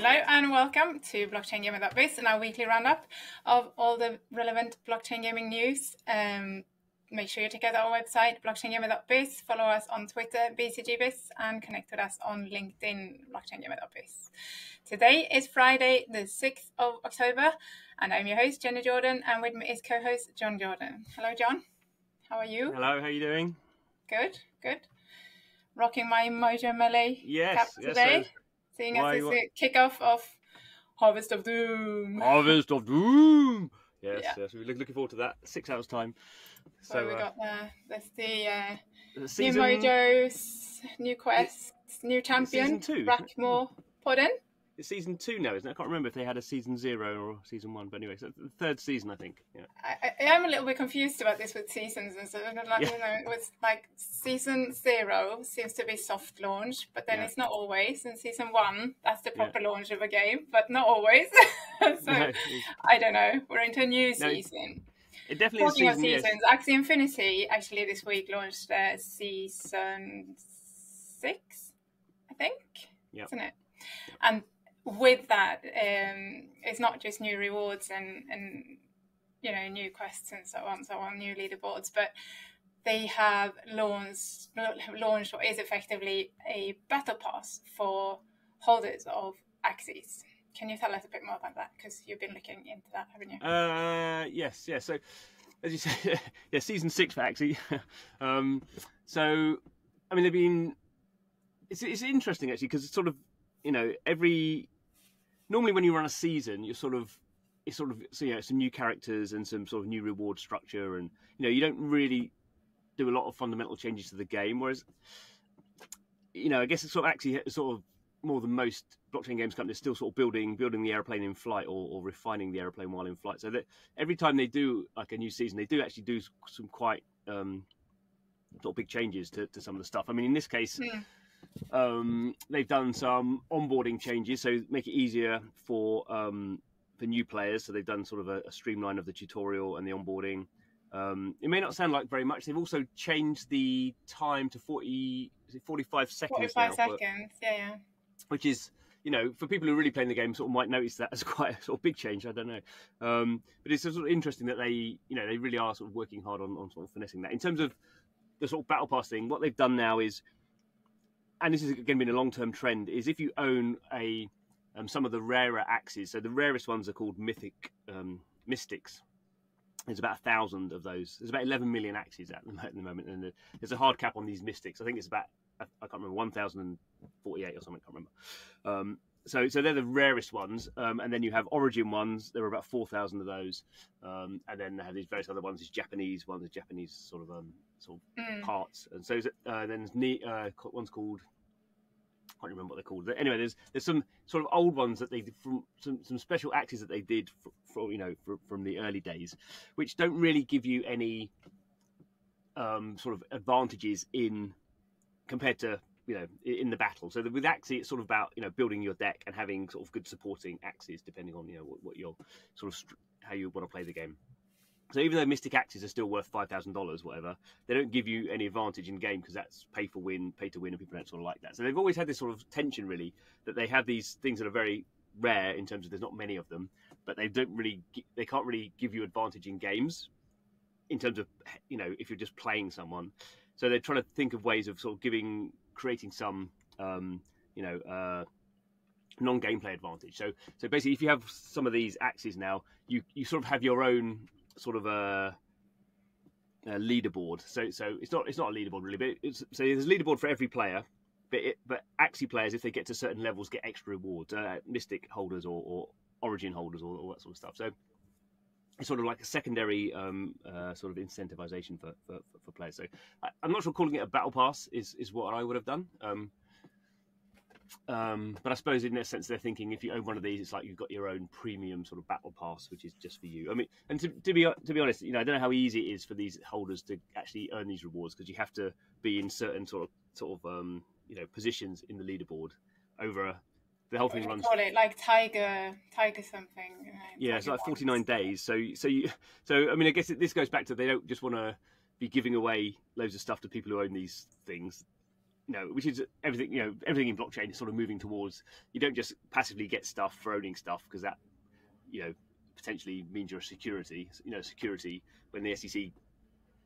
Hello and welcome to Blockchain Gamer.biz and our weekly roundup of all the relevant blockchain gaming news. Um, make sure you check out our website, blockchaingamer.biz, follow us on Twitter, BCGBiz, and connect with us on LinkedIn, blockchaingamer.biz. Today is Friday, the 6th of October, and I'm your host, Jenna Jordan, and with me is co-host Jon Jordan. Hello, John. How are you? Hello, how are you doing? Good, good. Rocking my Mojo Melee yes, cap yes, today. so- seeing Why- as it's the kickoff of Harvest of Doom. Harvest of Doom. Yes, Yeah. yes, we're looking forward to that. Six hours time. So, So we uh, got the that's the uh, new mojos, new quests, new champion. Rackmore. Pardon? It's season two now, isn't it? I can't remember if they had a season zero or season one, but anyway, so the third season, I think. Yeah. I, I am a little bit confused about this with seasons and stuff. Like, Yeah. you know, it was like season zero seems to be soft launch, but then Yeah. it's not always. And season one, that's the Yeah. proper launch of a game, but not always. so No, I don't know. We're into a new No, season. it definitely is Talking of season. yes. seasons, Axie Infinity actually this week launched their season six, I think. Yep. Isn't it? And with that, um, it's not just new rewards and, and you know new quests and so on, so on, new leaderboards, but they have launched launched what is effectively a battle pass for holders of Axies. Can you tell us a bit more about that? Because you've been looking into that, haven't you? Uh, yes, yes. So, as you say, yeah, season six for Axie. um, so, I mean, they've been. It's it's interesting actually because it's sort of you know every normally when you run a season you're sort of it's sort of so yeah some new characters and some sort of new reward structure and you know you don't really do a lot of fundamental changes to the game whereas you know I guess it's sort of actually sort of more than most blockchain games companies still sort of building building the airplane in flight or, or refining the airplane while in flight so that every time they do like a new season they do actually do some quite um sort of big changes to, to some of the stuff i mean in this case Hmm. Um they've done some onboarding changes so make it easier for um for new players. So they've done sort of a, a streamline of the tutorial and the onboarding. Um, it may not sound like very much. They've also changed the time to forty, is it forty-five seconds 45 now, seconds, yeah, yeah. which is you know for people who are really playing the game sort of might notice that as quite a sort of big change. I don't know. Um, but it's sort of interesting that they you know they really are sort of working hard on, on sort of finessing that. In terms of the sort of battle pass thing what they've done now is and this is again been a long-term trend is if you own a um, some of the rarer Axies so the rarest ones are called mythic um, mystics there's about a thousand of those. There's about 11 million Axies at the, moment, and there's a hard cap on these mystics. I think it's about I can't remember 1,048 or something. I can't remember. Um, so so they're the rarest ones, um, and then you have origin ones. There are about 4,000 of those, um, and then they have these various other ones. These Japanese ones, the Japanese sort of um, sort of Mm. parts, and so is it- uh, then there's ne- uh, one's called. I can't remember what they're called. Anyway, there's there's some sort of old ones that they from some, some special Axies that they did for, for you know for, from the early days, which don't really give you any um, sort of advantages in compared to you know in the battle. So with Axie, it's sort of about you know building your deck and having sort of good supporting Axies depending on you know what, what your sort of how you want to play the game. So even though Mystic Axies are still worth five thousand dollars, whatever, they don't give you any advantage in game because that's pay for win, pay to win, and people don't sort of like that. So they've always had this sort of tension, really, that they have these things that are very rare in terms of there's not many of them, but they don't really, they can't really give you advantage in games in terms of you know if you're just playing someone. So they're trying to think of ways of sort of giving, creating some, um, you know. Uh, non-gameplay advantage so so basically if you have some of these Axies now you you sort of have your own sort of a, a leaderboard. So so it's not it's not a leaderboard really, but it's so there's a leaderboard for every player. But it, but Axie players, if they get to certain levels, get extra rewards. Uh, Mystic holders or, or Origin holders or all that sort of stuff. So sort of like a secondary um, uh, sort of incentivization for, for, for players. So I, I'm not sure calling it a battle pass is, is what I would have done. Um, um, but I suppose in a sense they're thinking if you own one of these, it's like you've got your own premium sort of battle pass, which is just for you. I mean, and to, to be to be honest, you know, I don't know how easy it is for these holders to actually earn these rewards because you have to be in certain sort of sort of um, you know positions in the leaderboard over a, the whole What thing runs. call it? Like tiger, tiger something. you know, Yeah, it's like 49 days. So so you so I mean, I guess this goes back to they don't just want to be giving away loads of stuff to people who own these things. you know, which is everything. You know, everything in blockchain is sort of moving towards. You don't just passively get stuff for owning stuff because that, you know, potentially means you're a security. You know, security when the SEC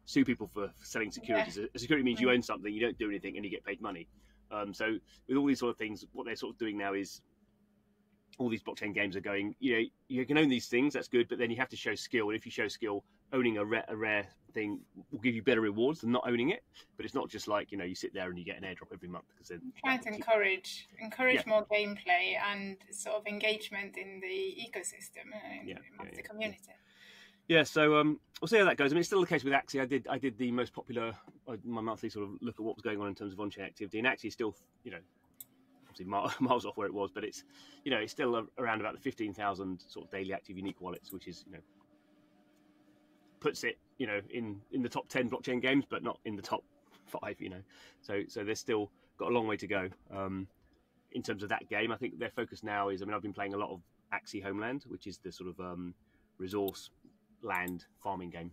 sue people for, for selling securities. Yeah. A security means you mm. own something, you don't do anything, and you get paid money. Um, so with all these sort of things, what they're sort of doing now is all these blockchain games are going. You know, you can own these things, that's good, but then you have to show skill. And if you show skill, owning a rare, a rare thing will give you better rewards than not owning it. But it's not just like you know you sit there and you get an airdrop every month because then trying to encourage encourage yeah. more gameplay and sort of engagement in the ecosystem and yeah, yeah, the community. Yeah, so um, we'll see how that goes. I mean, it's still the case with Axie. I did I did the most popular uh, my monthly sort of look at what was going on in terms of on-chain activity, and Axie is still you know obviously miles off where it was, but it's you know it's still around about the fifteen thousand sort of daily active unique wallets, which is you know puts it you know in in the top ten blockchain games, but not in the top five. You know, so so they're still got a long way to go um, in terms of that game. I think their focus now is I mean I've been playing a lot of Axie Homeland, which is the sort of um, resource land farming game,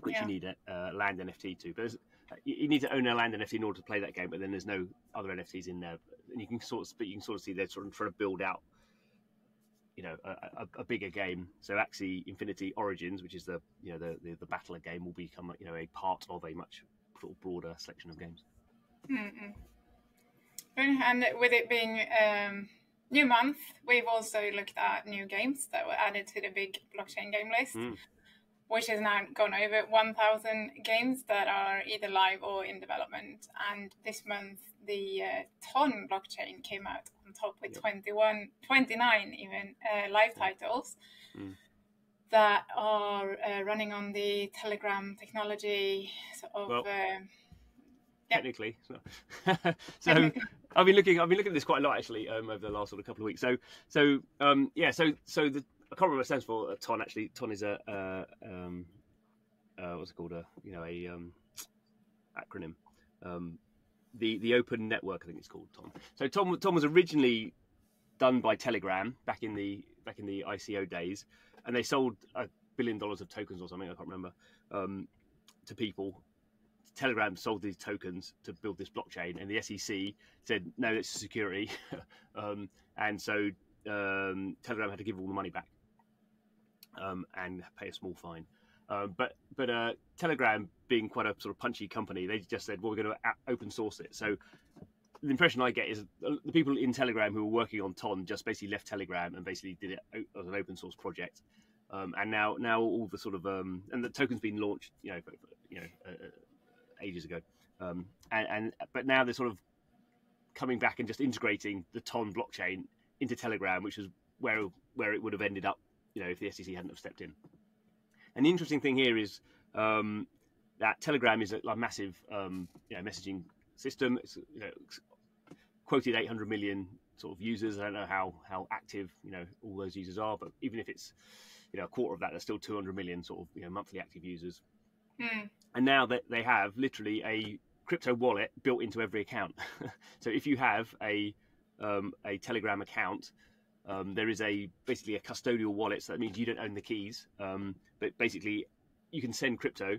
which yeah. you need a uh, land NFT to. But you need to own a land NFT in order to play that game. But then there's no other NFTs in there, and you can sort of, but you can sort of see they're sort of trying to build out, you know, a, a, a bigger game. So Axie Infinity Origins, which is the you know the, the, the battler game, will become you know a part of a much sort of broader selection of games. Mm-mm. And with it being um, new month, we've also looked at new games that were added to the big blockchain game list, mm. which has now gone over 1,000 games that are either live or in development. And this month, the uh, Ton blockchain came out on top with yep. 21, 29 even uh, live titles. Mm. That are uh, running on the Telegram technology sort of well, uh, technically. So, so I've been looking. I've been looking at this quite a lot actually um, over the last sort of couple of weeks. So, so um, yeah. So, so the I can't remember what it stands for. Uh, TON actually. TON is a uh, um, uh, what's it called? A you know a um, acronym. Um, the the Open Network, I think it's called TON. So TON TON was originally done by Telegram back in the back in the ICO days, and they sold a billion dollars of tokens or something. I can't remember um, to people Telegram sold these tokens to build this blockchain, and the SEC said no, it's security, um, and so um, Telegram had to give all the money back um, and pay a small fine. Um, but but uh, Telegram, being quite a sort of punchy company, they just said, well, we're going to open source it. So the impression I get is the people in Telegram who were working on Ton just basically left Telegram and basically did it as an open source project. Um, and now, now all the sort of um, and the token's been launched, you know, you know, uh, uh ages ago. Um, and, and but now they're sort of coming back and just integrating the Ton blockchain into Telegram, which is where where it would have ended up, you know, if the SEC hadn't have stepped in. And the interesting thing here is um, that Telegram is a, a massive, um, you know, messaging system. It's you know quoted 800 million sort of users. I don't know how how active you know all those users are, but even if it's you know a quarter of that, there's still 200 million sort of you know monthly active users. Mm. And now that they have literally a crypto wallet built into every account. so if you have a um, a Telegram account, um, there is a basically a custodial wallet. So that means you don't own the keys, um, but basically you can send crypto,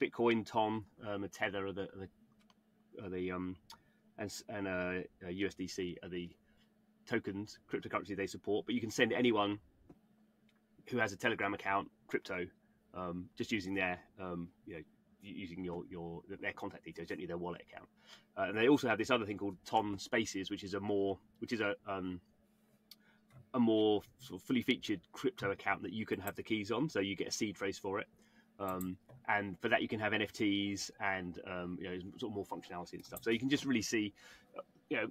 Bitcoin, TON, um, a Tether, or the, the, um, and and uh, USDC are the tokens cryptocurrency they support. But you can send anyone who has a Telegram account crypto um, just using their um, you know using your your their contact details, generally their wallet account. Uh, and they also have this other thing called Ton Spaces, which is a more which is a um, a more sort of fully featured crypto account that you can have the keys on, so you get a seed phrase for it. Um, and for that, you can have NFTs and um, you know sort of more functionality and stuff. So you can just really see, uh, you know,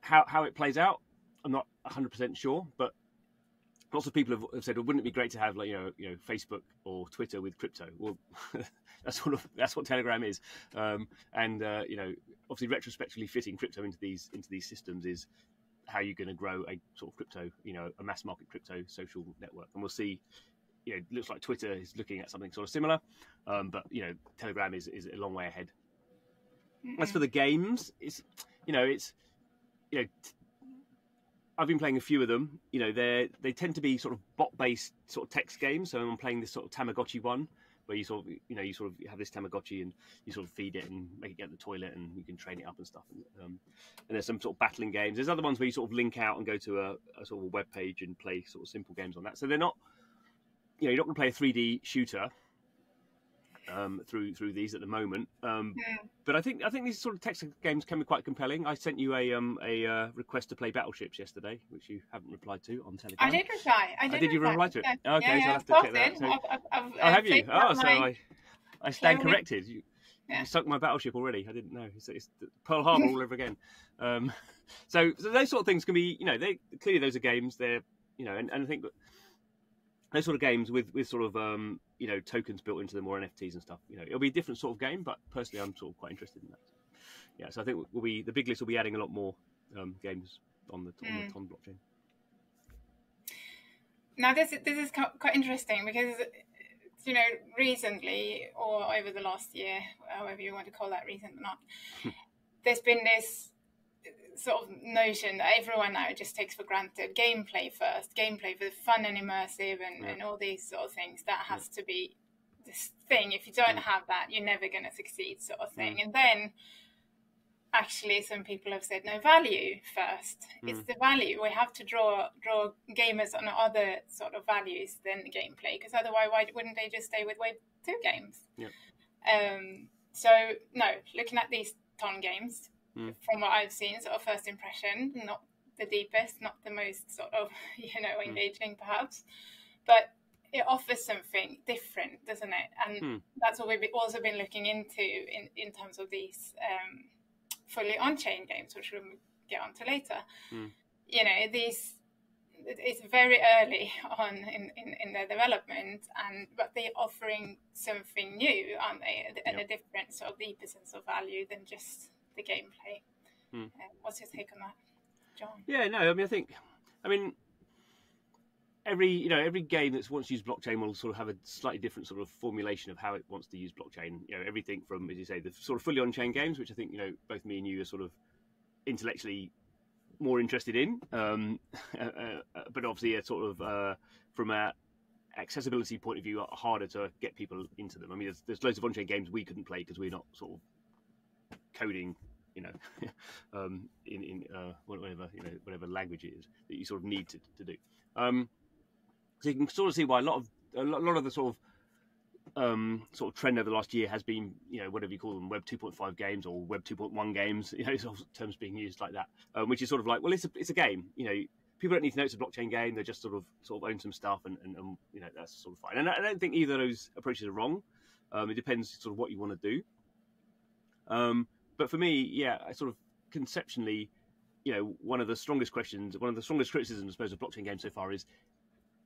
how how it plays out. I'm not 100 percent sure, but lots of people have, said, well, wouldn't it be great to have like you know you know Facebook or Twitter with crypto? Well, that's sort of that's what Telegram is, um, and uh, you know obviously retrospectively fitting crypto into these into these systems is how you're going to grow a sort of crypto, you know, a mass market crypto social network, and we'll see. You know, looks like Twitter is looking at something sort of similar, um, but you know, Telegram is is a long way ahead. Mm-hmm. As for the games, it's you know, it's you know, I've been playing a few of them. You know, they they tend to be sort of bot based sort of text games. So I'm playing this sort of Tamagotchi one, where you sort of you know you sort of have this Tamagotchi and you sort of feed it and make it get to the toilet and you can train it up and stuff. And, um, and there's some sort of battling games. There's other ones where you sort of link out and go to a, a sort of web page and play sort of simple games on that. So they're not you know you're not going to play a 3D shooter um, through through these at the moment. Um, Hmm. But I think I think these sort of text games can be quite compelling. I sent you a um, a uh, request to play Battleships yesterday, which you haven't replied to on Telegram. I did reply. I did, did you reply to it? Yeah. Okay, yeah, so I'll have to check that. So- I've, I've, I've, Oh, have uh, you? Oh, so I, I stand corrected. You, Yeah. you sunk my battleship already. I didn't know. It's, it's Pearl Harbor all over again. Um, so, so those sort of things can be, you know, they clearly those are games. They're, you know, and, and I think that those sort of games with with sort of um, you know tokens built into them or NFTs and stuff. You know, it'll be a different sort of game. But personally, I'm sort of quite interested in that. Yeah, so I think we'll be the big list will be adding a lot more um, games on the on Mm. the on blockchain. Now this is- this is quite quite interesting because you know recently or over the last year, however you want to call that recent or not, there's been this sort of notion that everyone now just takes for granted gameplay first, gameplay for fun and immersive and, Yeah. and all these sort of things. That has to be this thing. If you don't Mm. have that, you're never going to succeed, sort of thing. And then actually some people have said no value first it's Mm. the value we have to draw draw gamers on other sort of values than the gameplay because otherwise why wouldn't they just stay with Web 2 games um so no looking at these ton games Mm. from what i've seen sort of first impression not the deepest not the most sort of you know engaging perhaps but it offers something different doesn't it and Mm. that's what we've also been looking into in, in terms of these um, fully on-chain games, which we'll get onto later. Mm. You know, these it's very early on in, in, in their development, and but they're offering something new, aren't they? And Yeah. a different sort of deeper sense of value than just the gameplay. Mm. Uh, what's your take on that, Jon? Yeah, no, I mean, I think, I mean, every you know every game that's wants to use blockchain will sort of have a slightly different sort of formulation of how it wants to use blockchain. You know, everything from as you say the sort of fully on-chain games, which I think you know both me and you are sort of intellectually more interested in, um, uh, uh, but obviously a sort of uh, from a accessibility point of view are harder to get people into them. I mean, there's, there's loads of on-chain games we couldn't play because we're not sort of coding you know, um, in in uh, whatever you know whatever language it is that you sort of need to, to do. Um, so you can sort of see why a lot of a lot, of the sort of um, sort of trend over the last year has been you know whatever you call them Web 2.5 games or Web 2.1 games, you know, sort of terms being used like that, um, which is sort of like well it's a it's a game, you know. People don't need to know it's a blockchain game. They just sort of sort of own some stuff, and, and, and you know that's sort of fine. And I, I don't think either of those approaches are wrong. Um, it depends sort of what you want to do. Um, but for me, yeah, I sort of conceptually, you know, one of the strongest questions, one of the strongest criticisms, I suppose, of blockchain games so far is,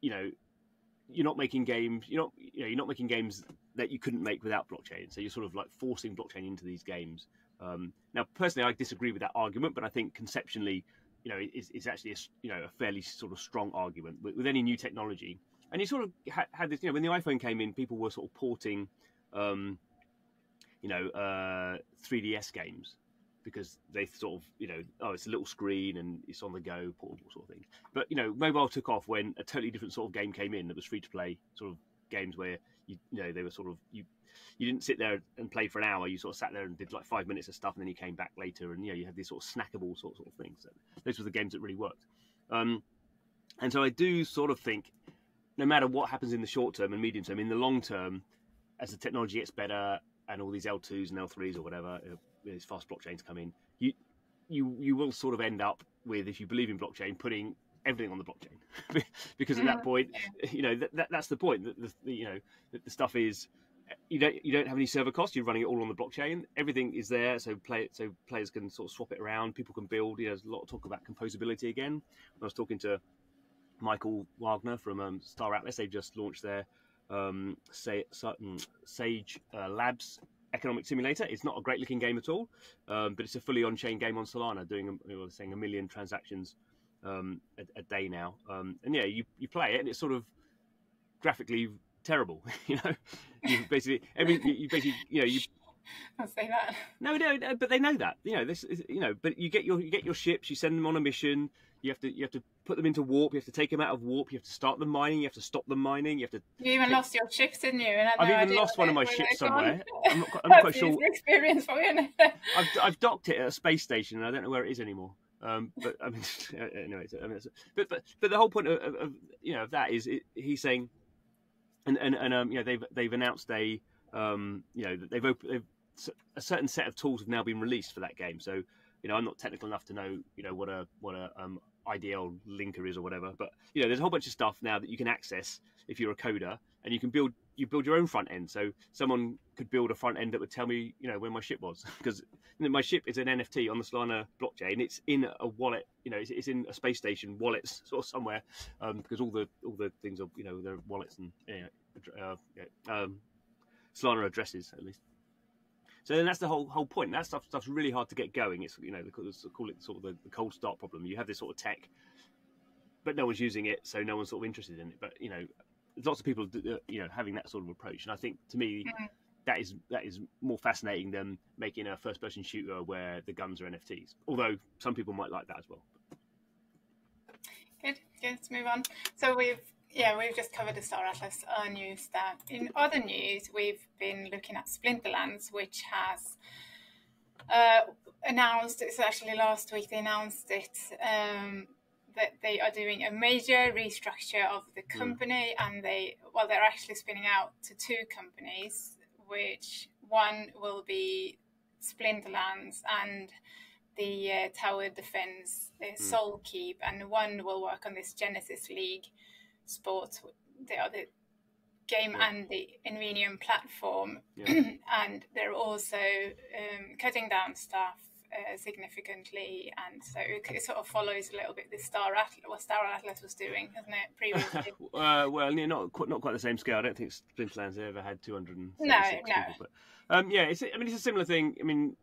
you know, you're not making games, you're not, you know, you're not making games that you couldn't make without blockchain. So you're sort of like forcing blockchain into these games. Um, now, personally, I disagree with that argument, but I think conceptually, you know, it's, it's actually a, you know a fairly sort of strong argument with, with any new technology. And you sort of had, had this, you know, when the iPhone came in, people were sort of porting. Um, you know, uh, 3DS games because they sort of, you know, oh, it's a little screen and it's on the go, portable sort of thing. But you know, mobile took off when a totally different sort of game came in that was free to play, sort of games where you, you know, they were sort of you. You didn't sit there and play for an hour. You sort of sat there and did like five minutes of stuff, and then you came back later, and you know you had these sort of snackable sort sort of things. So those were the games that really worked. Um, and so I do sort of think, no matter what happens in the short term and medium term, in the long term, as the technology gets better and all these L2s and L3s or whatever, uh, these fast blockchains come in, you you you will sort of end up with, if you believe in blockchain, putting everything on the blockchain, because at that Mhm. point, you know that, that that's the point. That the, the you know that the stuff is you don't you don't have any server costs. You're running it all on the blockchain. Everything is there, so play so players can sort of swap it around. People can build. You know, there's a lot of talk about composability again. I was talking to Michael Wagner from um, Star Atlas. They've just launched their um, say, certain Sage uh, Labs economic simulator. It's not a great looking game at all, um, but it's a fully on chain game on Solana, doing a, I was saying a million transactions um, a, a, day now. Um, and yeah, you, you play it, and it's sort of graphically terrible. you know, you basically every you basically you know you I'll say that. No, no, no, but they know that. You know this. Is, you know, but you get your you get your ships. You send them on a mission. You have to you have to put them into warp. You have to take them out of warp. You have to start them mining. You have to stop them mining. You have to. You even take... lost your ships, didn't you? And I've no even lost one of my ships somewhere. I'm not, I'm not quite sure. Experience for you. I've I've docked it at a space station, and I don't know where it is anymore. Um, but I mean, anyway, I mean, but but but the whole point of, of, of you know of that is it, he's saying, and and and um, you know they've they've announced a um, you know they've opened they've, a certain set of tools have now been released for that game. So you know I'm not technical enough to know you know what a what a um, IDL linker is or whatever, but you know there's a whole bunch of stuff now that you can access if you're a coder, and you can build you build your own front end. So someone could build a front end that would tell me, you know, where my ship was, because my ship is an NFT on the Solana blockchain. It's in a wallet, you know, it's, it's in a space station wallet sort of somewhere, um, because all the all the things are, you know, they're wallets and you know, uh, yeah, um, Solana addresses at least. So then that's the whole whole point. That stuff stuff's really hard to get going. It's you know they call it sort of the, the cold start problem. You have this sort of tech, but no one's using it, so no one's sort of interested in it. But you know, lots of people you know having that sort of approach, and I think to me. Mm-hmm. That is that is more fascinating than making a first-person shooter where the guns are NFTs. Although some people might like that as well. Good, good. Let's move on. So we've yeah, we've just covered the Star Atlas uh, news. That in other news, we've been looking at Splinterlands, which has uh, announced. It's actually last week they announced it um, that they are doing a major restructure of the hmm. company, mm. and they well, they're actually spinning out to two companies, which one will be Splinterlands and the uh, tower defense, the mm. Soul Keep, and one will work on this Genesis League sports, the other game yeah. and the Invenium platform, yeah. and they're also um, cutting down staff uh, significantly, and so it, sort of follows a little bit the Star Atlas, what Star Atlas was doing, hasn't it? Previously. uh, well, yeah, not quite, not quite the same scale. I don't think Splinterlands ever had two hundred and no, no. people, but um, yeah, it's, I mean, it's a similar thing. I mean,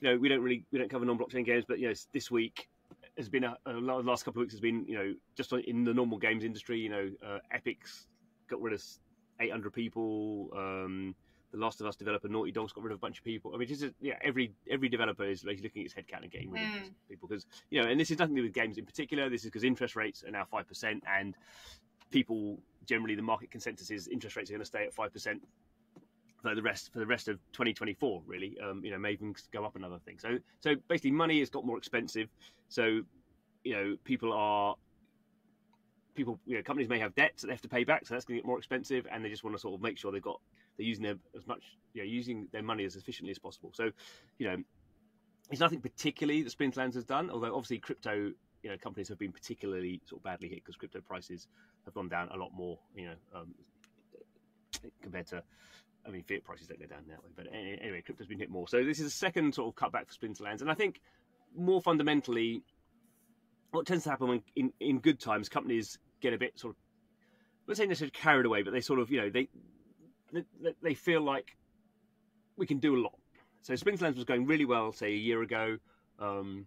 you know, we don't really we don't cover non-blockchain games, but you know, this week has been a, a last couple of weeks has been you know just in the normal games industry. You know, uh, Epic's got rid of 800 people. Um, the Last of Us developer Naughty Dog's got rid of a bunch of people. I mean, just yeah, every every developer is basically looking at its headcount and getting rid mm. of people because you know, and this is nothing to do with games in particular. This is because interest rates are now five percent, and people generally the market consensus is interest rates are going to stay at five percent for the rest for the rest of 2024 really. Um, you know may even go up another thing. So so basically money has got more expensive. So you know people are people you know companies may have debts that they have to pay back so that's going to get more expensive and they just want to sort of make sure they've got they're using their as much you know using their money as efficiently as possible. So you know it's nothing particularly that Splinterlands has done although obviously crypto you know companies have been particularly sort of badly hit because crypto prices have gone down a lot more you know um, compared to I mean, fiat prices don't go down that way, but anyway, crypto's been hit more. So this is a second sort of cutback for Splinterlands, and I think more fundamentally, what tends to happen when in, in good times, companies get a bit sort of, I'm not saying necessarily carried away, but they sort of, you know, they they, they feel like we can do a lot. So Splinterlands was going really well, say a year ago. Um,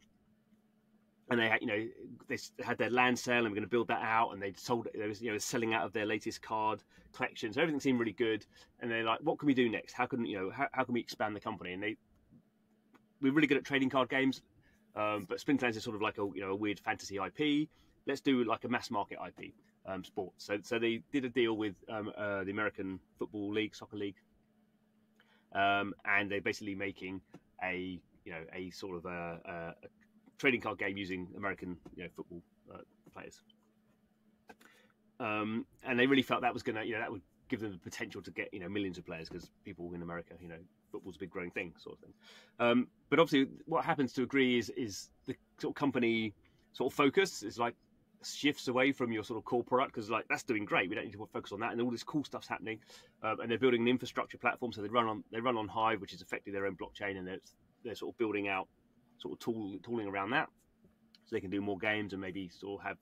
and they you know, they had their land sale and we're going to build that out. And they sold, they was, you know, selling out of their latest card collection. So everything seemed really good. And they're like, what can we do next? How can, you know, how, how can we expand the company? And they, we're really good at trading card games. Um, but Splinterlands is sort of like a, you know, a weird fantasy IP. Let's do like a mass market IP, um, sports. So, so they did a deal with um, uh, the American Football League, Soccer League. Um, and they're basically making a, you know, a sort of a, a trading card game using American you know, football uh, players. Um, and they really felt that was going to, you know, that would give them the potential to get, you know, millions of players because people in America, you know, football's a big growing thing, sort of thing. Um, but obviously, what happens to agree is is the sort of company sort of focus is like shifts away from your sort of core product because like that's doing great. We don't need to focus on that, and all this cool stuff's happening. Um, and they're building an infrastructure platform, so they run on they run on Hive, which is effectively their own blockchain, and they're they're sort of building out sort of tool, tooling around that, so they can do more games and maybe sort of have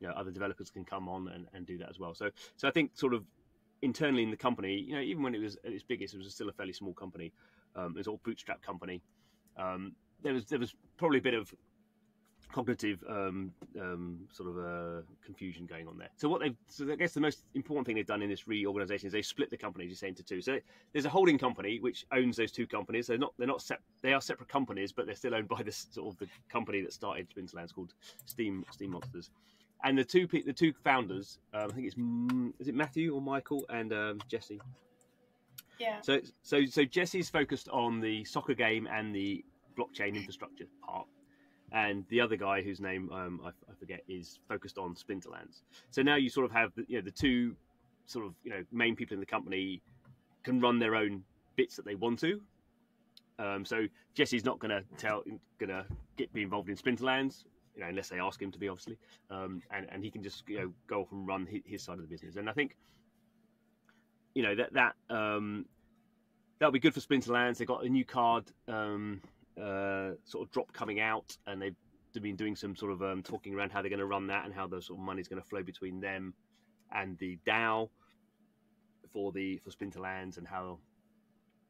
you know other developers can come on and, and do that as well. So so I think sort of internally in the company, you know, even when it was at its biggest, it was still a fairly small company. Um, it was all bootstrap company. Um, there was there was probably a bit of cognitive um, um, sort of uh, confusion going on there. So what they've, so I guess the most important thing they've done in this reorganisation is they split the company, as you say, into two. So there's a holding company which owns those two companies. They're not they're not sep- they are separate companies, but they're still owned by this sort of the company that started Splinterlands called Steem Steem Monsters. And the two the two founders, um, I think it's is it Matthew or Michael and um, Jesse. Yeah. So so so Jesse's focused on the soccer game and the blockchain infrastructure part and the other guy whose name um, I, I, forget is focused on Splinterlands. So now you sort of have the, you know the two sort of you know main people in the company can run their own bits that they want to. Um, so Jesse's not going to tell going to get be involved in Splinterlands. You know, unless they ask him to be, obviously, um, and and he can just you know go off and run his, his, side of the business. And I think, you know, that that um, that'll be good for Splinterlands. They got a new card um, uh, sort of drop coming out, and they've been doing some sort of um, talking around how they're going to run that and how the sort of money is going to flow between them and the DAO for the for Splinterlands and how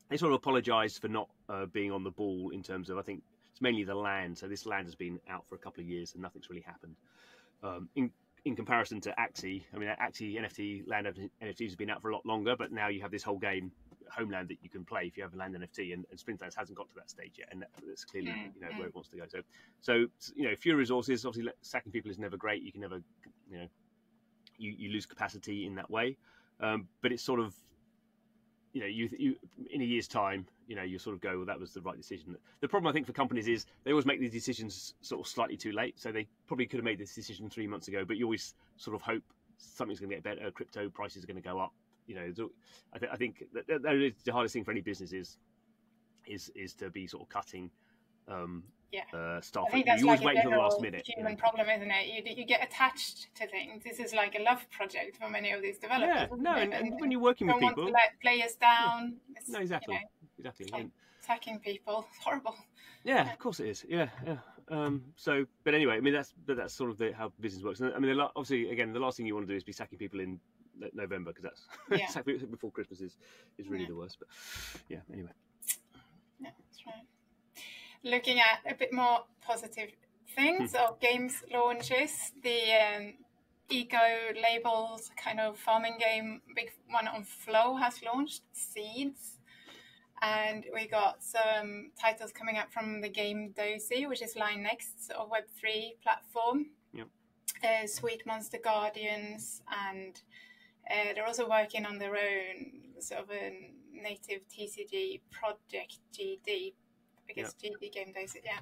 they sort of apologise for not uh, being on the ball in terms of I think it's mainly the land. So this land has been out for a couple of years and nothing's really happened. Um, in in comparison to Axie, I mean Axie NFT land NFTs has been out for a lot longer, but now you have this whole game homeland that you can play if you have a land NFT, and, and hasn't got to that stage yet, and that's clearly mm, you know where it wants to go. So, so you know, fewer resources. Obviously, sacking people is never great. You can never, you know, you, you lose capacity in that way. Um, but it's sort of, you know, you, you in a year's time, you know, you sort of go, well, that was the right decision. The problem I think for companies is they always make these decisions sort of slightly too late. So they probably could have made this decision three months ago, but you always sort of hope something's going to get better, crypto prices are going to go up, you know, I, th- I think that, that is the hardest thing for any business is is is to be sort of cutting um, yeah. Uh, staff. I think that's you always like wait until the last minute. Human problem, isn't it? You, you get attached to things. This is like a love project for many of these developers. Yeah, no, and, and, when you're working with people, want to let players down. Yeah. No, exactly, you know, exactly. Like attacking people, it's horrible. Yeah, of course it is. Yeah, yeah. Um, so, but anyway, I mean that's but that's sort of the, how business works. I mean, obviously, again, the last thing you want to do is be sacking people in November because that's yeah. exactly before Christmas is is really yeah. the worst. But yeah, anyway. Yeah, that's right. Looking at a bit more positive things hmm. of games launches, the um, eco labels kind of farming game, big one on Flow has launched Seeds. And we got some titles coming up from the game DOSI, which is Line next of Web3 platform. Yep. Uh, Sweet Monster Guardians and uh, they're also working on their own sort of a native TCG project, GD, I guess yep. GD Game Days, yeah,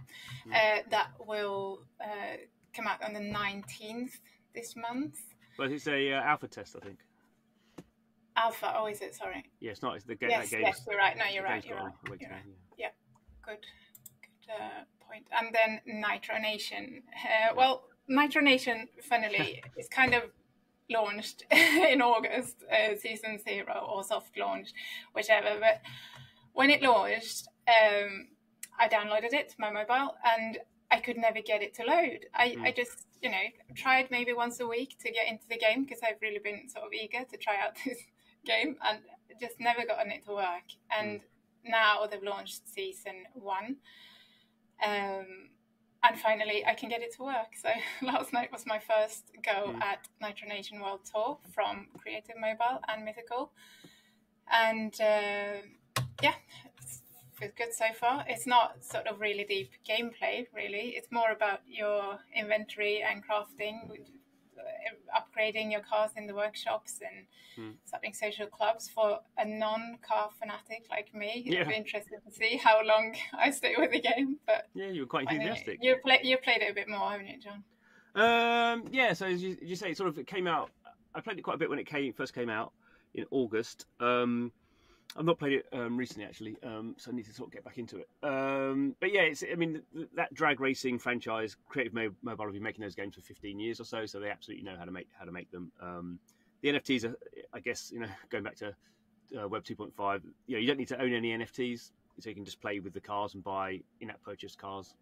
mm. uh, that will uh, come out on the 19th this month. Well, it's a uh, alpha test, I think. Alpha, oh, is it? Sorry. Yeah, it's not. It's the game. Yes, game yes, you're right. No, you're right. You're right. You're right. Yeah. yeah, good, good uh, point. And then Nitro Nation. Uh, well, Nitro Nation, funnily, is kind of launched in August, uh, season zero or soft launch, whichever. But when it launched, um, I downloaded it to my mobile and I could never get it to load. I, mm. I just, you know, tried maybe once a week to get into the game because I've really been sort of eager to try out this game and just never gotten it to work. And mm. now they've launched season one. Um, and finally I can get it to work. So last night was my first go mm. at Nitro Nation World Tour from Creative Mobile and Mythical, and uh, yeah, it's feels good so far. It's not sort of really deep gameplay, really. It's more about your inventory and crafting upgrading your cars in the workshops and mm. starting social clubs for a non-car fanatic like me. Yeah. It'd be interesting to see how long I stay with the game. But yeah, you were quite enthusiastic. You play, you played it a bit more, haven't you, Jon? Um, yeah. So as you, as you say, it sort of it came out. I played it quite a bit when it came first came out in August. Um, I've not played it um, recently actually, um, so I need to sort of get back into it. Um, but yeah, it's I mean that drag racing franchise, Creative Mobile have been making those games for 15 years or so, so they absolutely know how to make how to make them. Um, the NFTs are, I guess, you know, going back to uh, Web 2.5, you know, you don't need to own any NFTs, so you can just play with the cars and buy in-app purchase cars.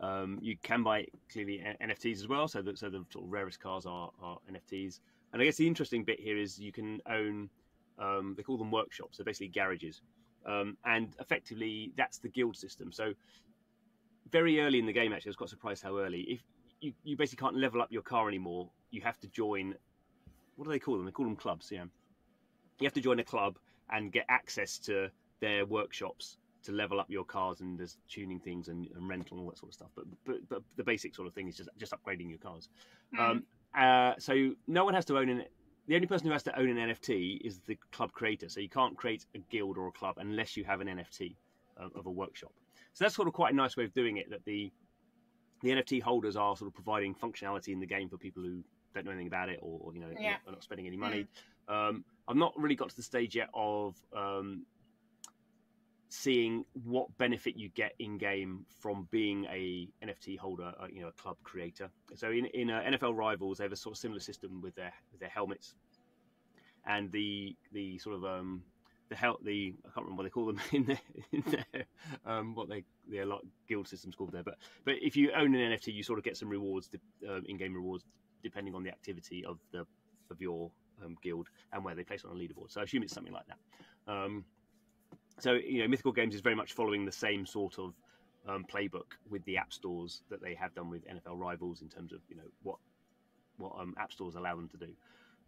Um, you can buy clearly NFTs as well, so that so the sort of rarest cars are, are NFTs. And I guess the interesting bit here is you can own um, they call them workshops. They're basically garages, um, and effectively that's the guild system. So very early in the game. Actually, I was quite surprised how early. If you, you basically can't level up your car anymore, you have to join. What do they call them? They call them clubs. Yeah, you have to join a club and get access to their workshops to level up your cars and there's tuning things and, and rental and all that sort of stuff. But, but but the basic sort of thing is just just upgrading your cars. Mm. Um, uh, so no one has to own an. The only person who has to own an NFT is the club creator. So you can't create a guild or a club unless you have an NFT of, of a workshop. So that's sort of quite a nice way of doing it. That the the NFT holders are sort of providing functionality in the game for people who don't know anything about it or, you know yeah. are not spending any money. Mm. Um, I've not really got to the stage yet of um, seeing what benefit you get in game from being a NFT holder, uh, you know, a club creator. So in in uh, NFL Rivals, they have a sort of similar system with their with their helmets, and the the sort of um, the hel- the I can't remember what they call them in their, in their um, what they their like guild systems called there. But but if you own an NFT, you sort of get some rewards, uh, in-game rewards, depending on the activity of the of your um, guild and where they place on a leaderboard. So I assume it's something like that. Um, so you know, Mythical Games is very much following the same sort of um, playbook with the app stores that they have done with NFL Rivals in terms of you know what what um, app stores allow them to do.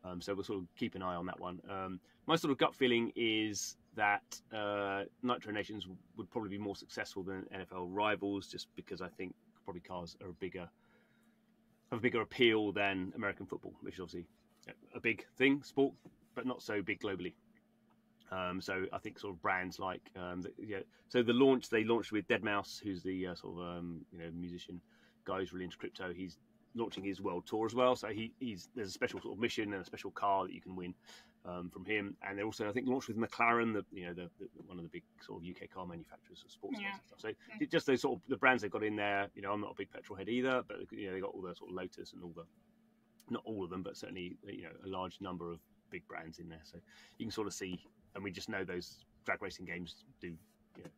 Um, so we'll sort of keep an eye on that one. Um, my sort of gut feeling is that uh, Nitro Nations would probably be more successful than NFL Rivals, just because I think probably cars are a bigger have a bigger appeal than American football, which is obviously a big thing, sport, but not so big globally. Um, so I think sort of brands like um, the, yeah. So the launch they launched with deadmau5, who's the uh, sort of um, you know musician guy who's really into crypto. He's launching his world tour as well. So he, he's there's a special sort of mission and a special car that you can win um, from him. And they're also I think launched with McLaren, the you know the, the one of the big sort of UK car manufacturers of sports yeah. stuff. So just those sort of the brands they've got in there. You know I'm not a big petrol head either, but you know they got all the sort of Lotus and all the not all of them, but certainly you know a large number of big brands in there. So you can sort of see, and we just know those drag racing games do you know,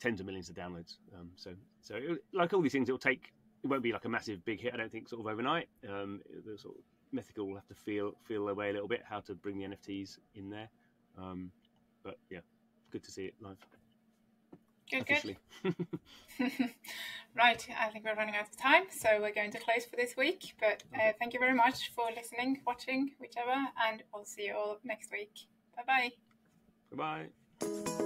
tens of millions of downloads. Um, so so it, like all these things, it'll take. It won't be like a massive big hit. I don't think sort of overnight. Um, the sort of mythical will have to feel feel their way a little bit how to bring the NFTs in there. Um, but yeah, good to see it live. Good, officially. good. right, I think we're running out of time, so we're going to close for this week. But uh, thank you very much for listening, watching, whichever, and we'll see you all next week. Bye bye. Bye bye.